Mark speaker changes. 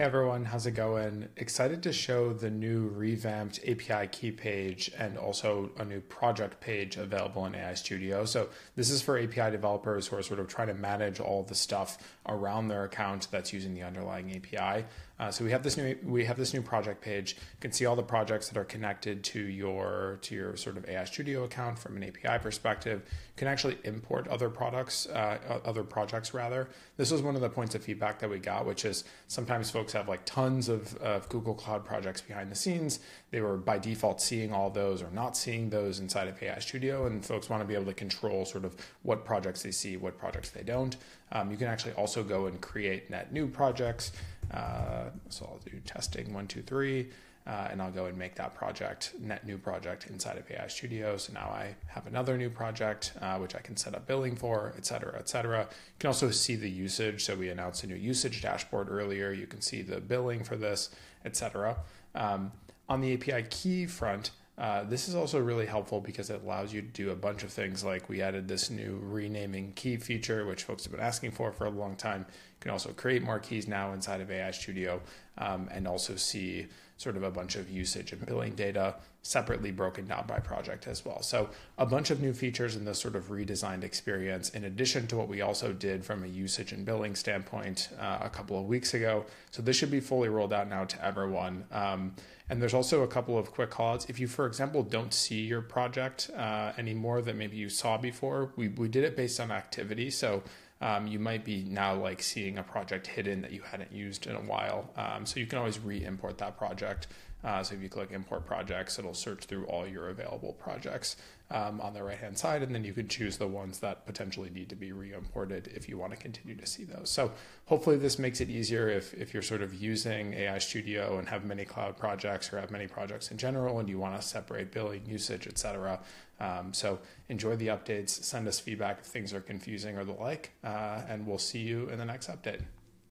Speaker 1: Hey everyone, how's it going? Excited to show the new revamped API key page and also a new project page available in AI Studio. So, this is for API developers who are sort of trying to manage all the stuff around their account that's using the underlying API. Uh, so we have this new we have this new project page. You can see all the projects that are connected to your to your sort of AI Studio account from an API perspective. You can actually import other products, uh, other projects rather. This was one of the points of feedback that we got, which is sometimes folks have like tons of, of Google Cloud projects behind the scenes. They were by default seeing all those or not seeing those inside of AI Studio, and folks want to be able to control sort of what projects they see, what projects they don't. Um, you can actually also go and create net new projects. Uh, so I'll do testing one, two, three, uh, and I'll go and make that project, net new project inside of AI Studio. So now I have another new project, uh, which I can set up billing for, et cetera, et cetera. You can also see the usage. So we announced a new usage dashboard earlier. You can see the billing for this, et cetera. Um, on the API key front, uh, this is also really helpful because it allows you to do a bunch of things like we added this new renaming key feature, which folks have been asking for for a long time. You can also create more keys now inside of AI Studio um, and also see sort of a bunch of usage and billing data separately broken down by project as well. So, a bunch of new features in this sort of redesigned experience, in addition to what we also did from a usage and billing standpoint uh, a couple of weeks ago. So, this should be fully rolled out now to everyone. Um, and there's also a couple of quick calls. If you, for example, don't see your project uh, anymore that maybe you saw before, we, we did it based on activity. So, um, you might be now like seeing a project hidden that you hadn't used in a while. Um, so you can always re-import that project. Uh, so if you click import projects, it'll search through all your available projects um, on the right hand side, and then you can choose the ones that potentially need to be re-imported if you want to continue to see those. So hopefully this makes it easier if, if you're sort of using AI Studio and have many cloud projects or have many projects in general, and you want to separate billing, usage, etc. Um, so enjoy the updates. Send us feedback if things are confusing or the like, uh, and we'll see you in the next update.